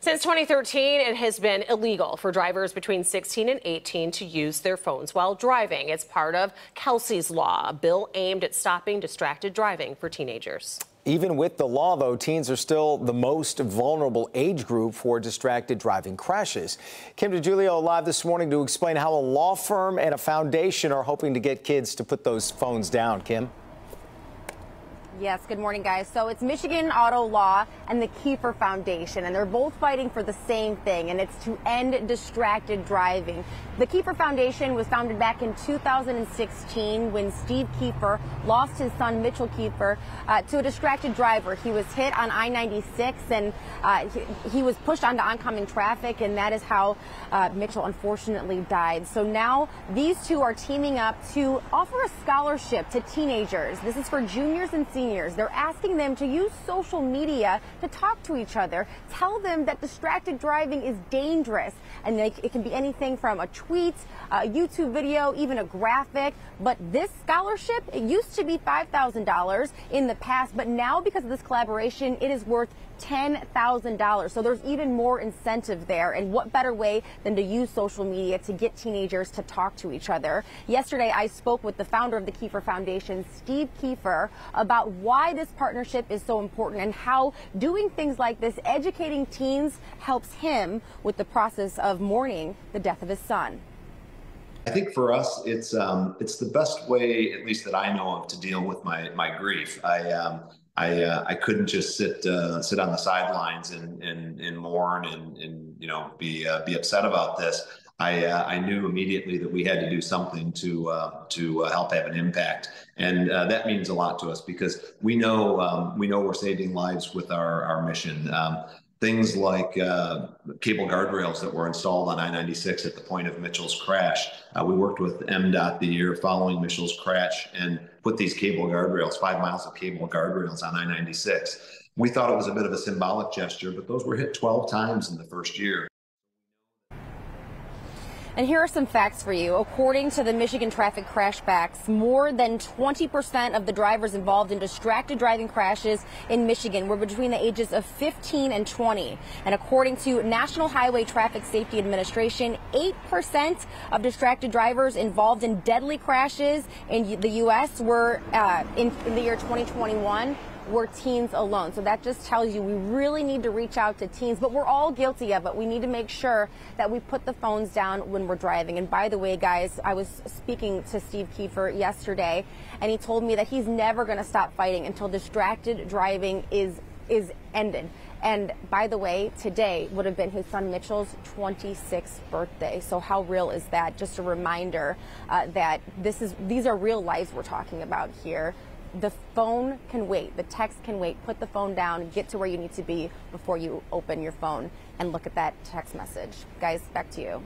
Since 2013, it has been illegal for drivers between 16 and 18 to use their phones while driving. It's part of Kelsey's Law, a bill aimed at stopping distracted driving for teenagers. Even with the law, though, teens are still the most vulnerable age group for distracted driving crashes. Kim DeGiulio live this morning to explain how a law firm and a foundation are hoping to get kids to put those phones down. Kim? Yes, good morning, guys. So it's Michigan Auto Law and the Kiefer Foundation, and they're both fighting for the same thing, and it's to end distracted driving. The Kiefer Foundation was founded back in 2016 when Steve Kiefer lost his son, Mitchell Kiefer, uh, to a distracted driver. He was hit on I 96 and uh, he, he, was pushed onto oncoming traffic, and that is how uh, Mitchell unfortunately died. So now these two are teaming up to offer a scholarship to teenagers. This is for juniors and seniors seniors. They're asking them to use social media to talk to each other, tell them that distracted driving is dangerous. And they, it can be anything from a tweet, a YouTube video, even a graphic. But this scholarship, it used to be $5,000 in the past, but now because of this collaboration, it is worth $10,000. So there's even more incentive there. And what better way than to use social media to get teenagers to talk to each other? Yesterday, I spoke with the founder of the Kiefer Foundation, Steve Kiefer, about why this partnership is so important and how doing things like this, educating teens, helps him with the process of mourning the death of his son. I think for us, it's um, it's the best way, at least that I know of, to deal with my my grief. I um, I uh, I couldn't just sit uh, sit on the sidelines and and, and mourn and and you know be uh, be upset about this. I uh, I knew immediately that we had to do something to uh, to uh, help have an impact, and that means a lot to us because we know um, we know we're saving lives with our our mission. Um, things like uh, cable guardrails that were installed on I-96 at the point of Mitchell's crash. Uh, we worked with MDOT the year following Mitchell's crash and put these cable guardrails, five miles of cable guardrails on I-96. We thought it was a bit of a symbolic gesture, but those were hit 12 times in the first year. And here are some facts for you. According to the Michigan Traffic Crash Facts, more than 20% of the drivers involved in distracted driving crashes in Michigan were between the ages of 15 and 20. And according to National Highway Traffic Safety Administration, 8% of distracted drivers involved in deadly crashes in the U.S. were uh, in, in the year 2021 were teens alone. So that just tells you we really need to reach out to teens, but we're all guilty of it. We need to make sure that we put the phones down when we're driving. And by the way, guys, I was speaking to Steve Kiefer yesterday, and he told me that he's never going to stop fighting until distracted driving is is ended. And by the way, today would have been his son Mitchell's 26th birthday. So how real is that? Just a reminder uh, that this is these are real lives we're talking about here the phone can wait, the text can wait. Put the phone down, get to where you need to be before you open your phone and look at that text message. Guys, back to you.